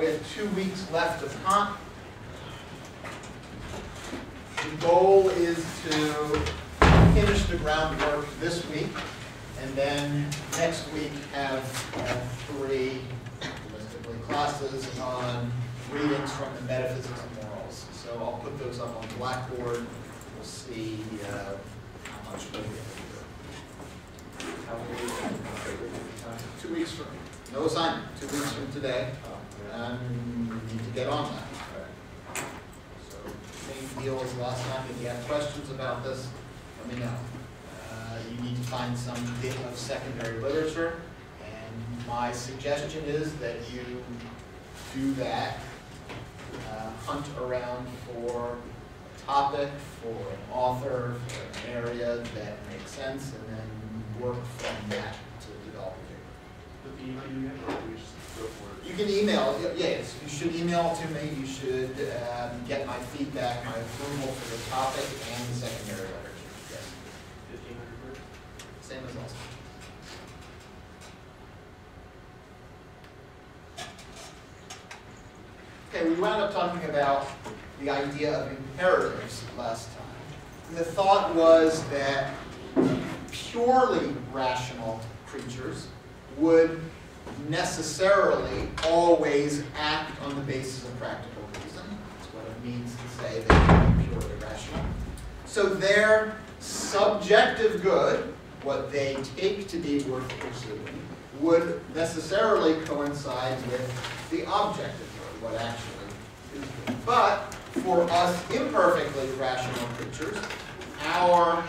We have two weeks left of comp. The goal is to finish the groundwork this week, and then next week have, three realistically, classes on readings from the metaphysics of morals. So I'll put those up on the Blackboard. We'll see uh, how much we'll get through. How many, Two weeks from, no assignment, two weeks from today, and you need to get on that. So, same deal as last time, if you have questions about this, let me know. Uh, You need to find some bit of secondary literature, and my suggestion is that you do that, uh, hunt around for a topic, for an author, for an area that makes sense, and then work from that to develop a The email you or we just go for it? You can email, yes, you should email to me, you should um, get my feedback, my approval for the topic and the secondary literature, yes, Fifteen hundred words? same as last time. Okay, we wound up talking about the idea of imperatives last time. The thought was that purely rational creatures would necessarily always act on the basis of practical reason. That's what it means to say they are purely rational. So their subjective good, what they take to be worth pursuing, would necessarily coincide with the objective good, what actually is good. But for us imperfectly rational creatures, our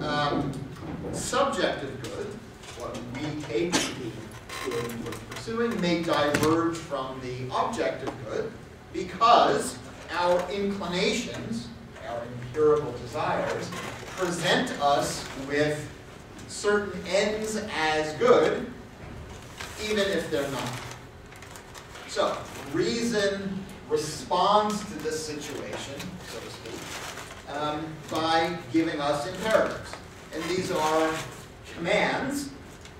um, subjective good, take to be good worth pursuing, may diverge from the objective good because our inclinations, our empirical desires, present us with certain ends as good, even if they're not. So, reason responds to this situation, so to speak, um, by giving us imperatives. And these are commands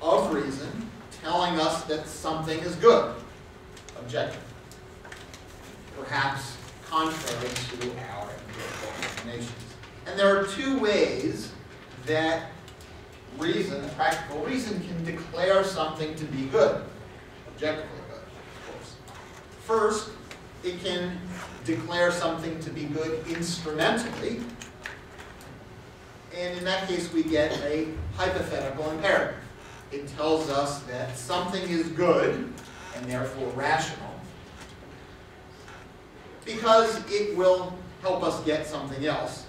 of reason telling us that something is good, objective. Perhaps contrary to our empirical inclinations. And there are two ways that reason, practical reason, can declare something to be good, objectively good, of course. First, it can declare something to be good instrumentally, and in that case we get a hypothetical imperative. It tells us that something is good, and therefore rational, because it will help us get something else,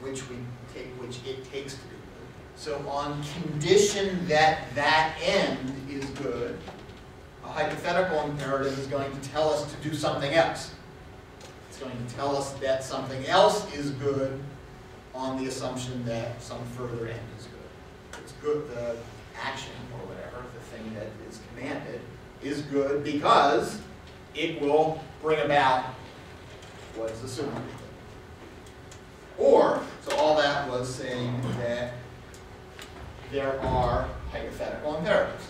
which we take, which it takes to be good. So on condition that that end is good, a hypothetical imperative is going to tell us to do something else. It's going to tell us that something else is good on the assumption that some further end is good. It's good, the action or whatever, the thing that is commanded, is good because it will bring about what is assumed. Or, so all that was saying that there are hypothetical imperatives,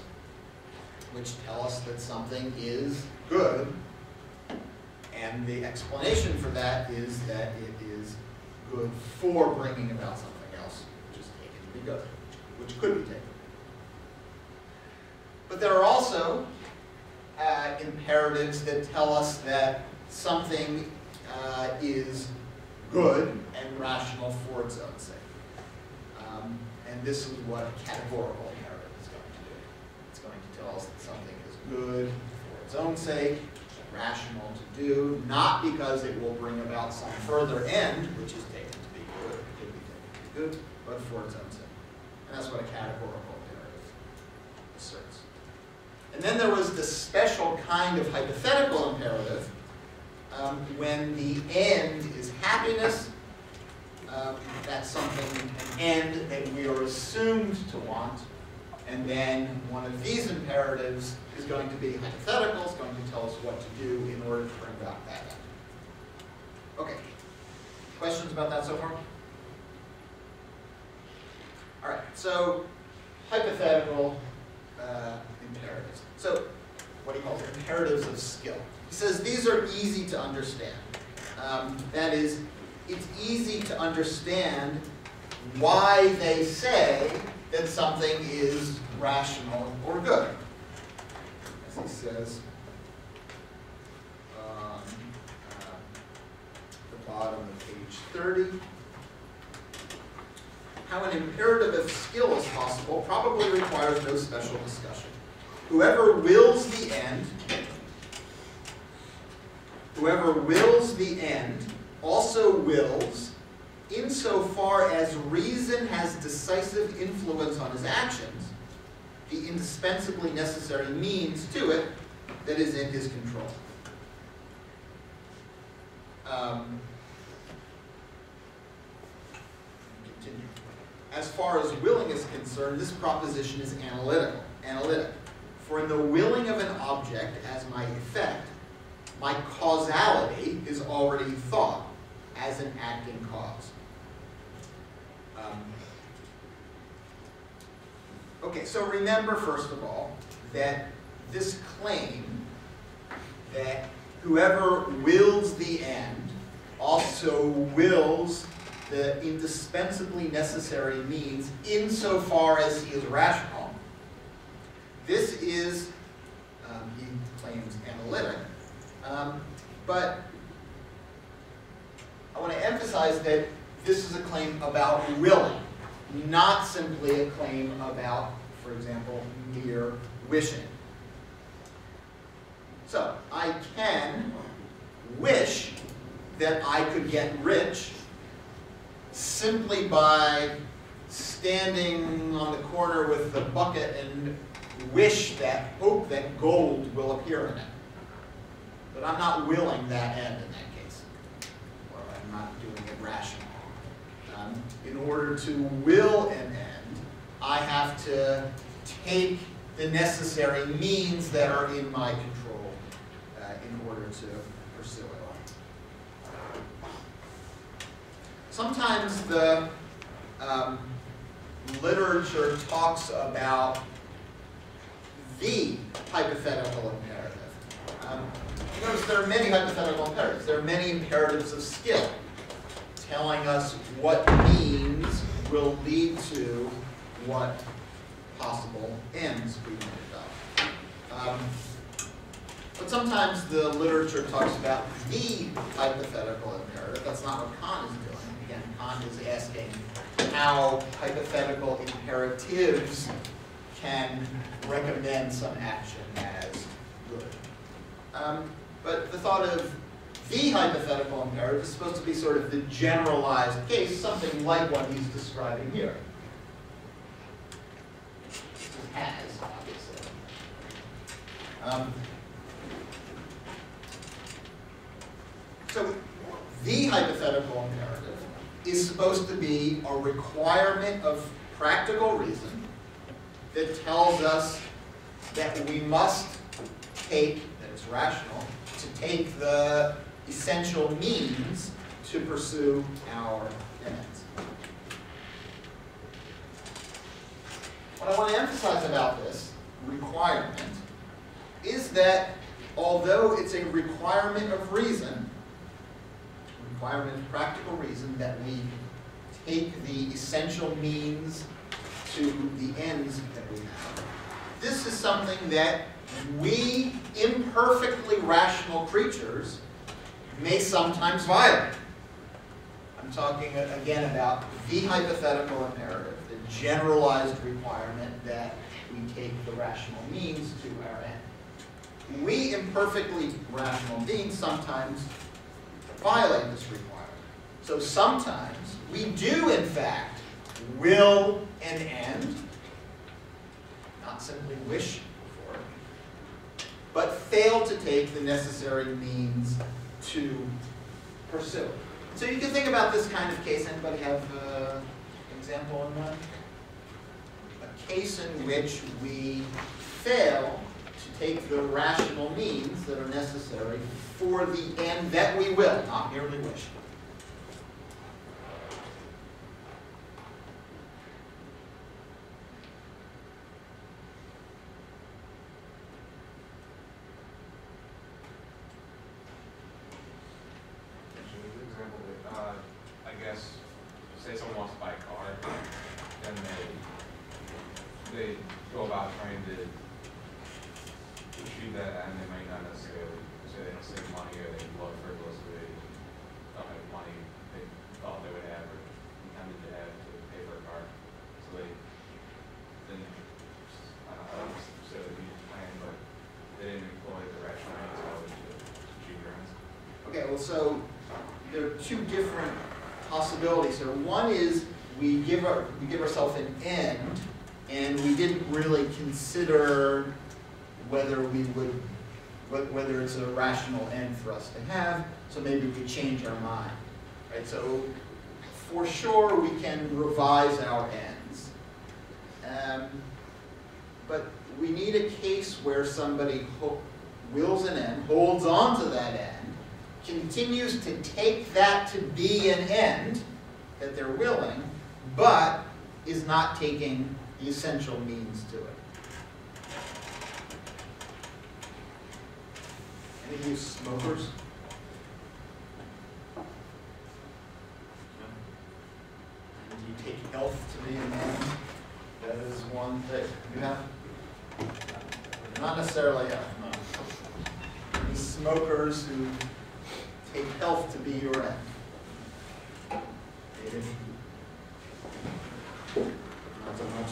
which tell us that something is good, and the explanation for that is that it is good for bringing about something else, which is taken to be good, which could be taken. But there are also uh, imperatives that tell us that something uh, is good and rational for its own sake. Um, and this is what a categorical imperative is going to do. It's going to tell us that something is good for its own sake, rational to do, not because it will bring about some further end, which is taken to be good, could be taken to be good, but for its own sake. And that's what a categorical imperative asserts. And then there was this special kind of hypothetical imperative um, when the end is happiness, um, that's something, an end that we are assumed to want, and then one of these imperatives is going to be hypothetical, it's going to tell us what to do in order to bring about that end. Okay. Questions about that so far? All right, so hypothetical uh, imperatives. So, what do you call it? imperatives of skill. He says these are easy to understand. Um, that is, it's easy to understand why they say that something is rational or good. As he says on uh, the bottom of page 30. How an imperative of skill is possible probably requires no special discussion. Whoever wills the end, whoever wills the end also wills insofar as reason has decisive influence on his actions, the indispensably necessary means to it that is in his control. Um. As far as willing is concerned, this proposition is analytical, analytic. For in the willing of an object as my effect, my causality is already thought as an acting cause. Um, okay, so remember first of all that this claim that whoever wills the end also wills the indispensably necessary means insofar as he is rational. Is, um, he claims, analytic. Um, but I want to emphasize that this is a claim about willing, not simply a claim about, for example, mere wishing. So, I can wish that I could get rich simply by standing on the corner with the bucket and wish that, hope that gold will appear in it. But I'm not willing that end in that case. Or I'm not doing it rationally. Um, in order to will an end, I have to take the necessary means that are in my control uh, in order to pursue it. Sometimes the um, literature talks about the hypothetical imperative. Um, notice there are many hypothetical imperatives. There are many imperatives of skill telling us what means will lead to what possible ends we can develop. Um, but sometimes the literature talks about the hypothetical imperative. That's not what Kant is doing. Again, Kant is asking how hypothetical imperatives can recommend some action as good. Um, but the thought of the hypothetical imperative is supposed to be sort of the generalized case, something like what he's describing here. Has, obviously. Um, so the hypothetical imperative is supposed to be a requirement of practical reason that tells us that we must take, that it's rational, to take the essential means to pursue our ends. What I want to emphasize about this requirement is that although it's a requirement of reason, requirement of practical reason, that we take the essential means to the ends that we have, this is something that we imperfectly rational creatures may sometimes violate. I'm talking again about the hypothetical imperative, the generalized requirement that we take the rational means to our end. We imperfectly rational beings sometimes violate this requirement. So sometimes we do, in fact, will an end, not simply wish for it, but fail to take the necessary means to pursue. So you can think about this kind of case. Anybody have uh, an example in mind? A case in which we fail to take the rational means that are necessary for the end that we will, not merely wish. someone it's almost like car, and they they go about trying to achieve that, and they might not necessarily say they don't save money or they love frivolous or they don't have money they thought they would have or intended to have to pay for a car, so they then I don't know necessarily need to plan, but they didn't employ the rationale to achieve their ends. Okay, well so there are two different possibilities here. One is we give our, we give ourselves an end, and we didn't really consider whether we would, whether it's a rational end for us to have, so maybe we change our mind. Right, so for sure, we can revise our ends. Um, but we need a case where somebody wills an end, holds on to that end, continues to take that to be an end that they're willing, but is not taking the essential means to it. Any of you smokers? Do you take health to be an end? That is one thing. You have? Not necessarily health, no. Smokers who take health to be your end? David? Not so much.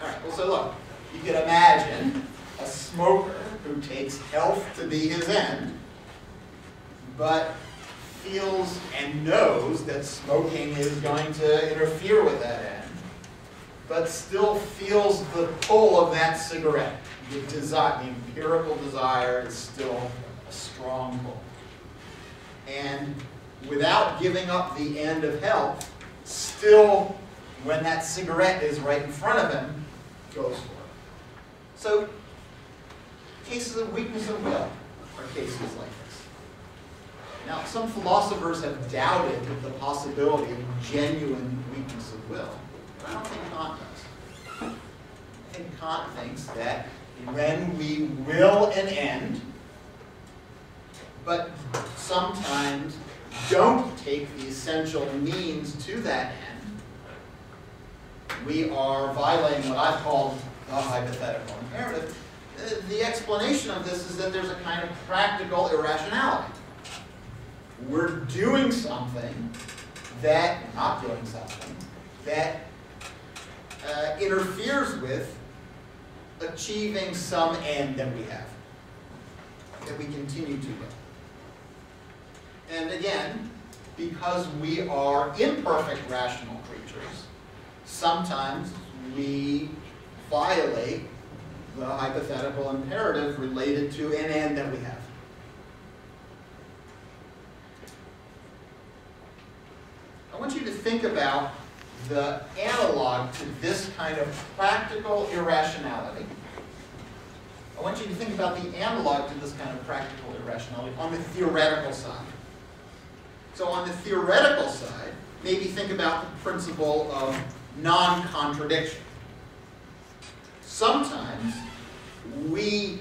All right, well, so look, you can imagine a smoker who takes health to be his end, but feels and knows that smoking is going to interfere with that end, but still feels the pull of that cigarette. The desire, the empirical desire is still a strong pull. And without giving up the end of health, still, when that cigarette is right in front of him, goes for it. So, cases of weakness of will are cases like this. Now, some philosophers have doubted the possibility of genuine weakness of will, but I don't think Kant does. I think Kant thinks that when we will an end, but sometimes don't take the essential means to that end, we are violating what I've called the hypothetical imperative. Uh, The explanation of this is that there's a kind of practical irrationality. We're doing something that, not doing something, that uh, interferes with achieving some end that we have, that we continue to do. And again, because we are imperfect rational creatures, sometimes we violate the hypothetical imperative related to an end that we have. I want you to think about the analog to this kind of practical irrationality. I want you to think about the analog to this kind of practical irrationality on the theoretical side. So on the theoretical side, maybe think about the principle of non-contradiction. Sometimes we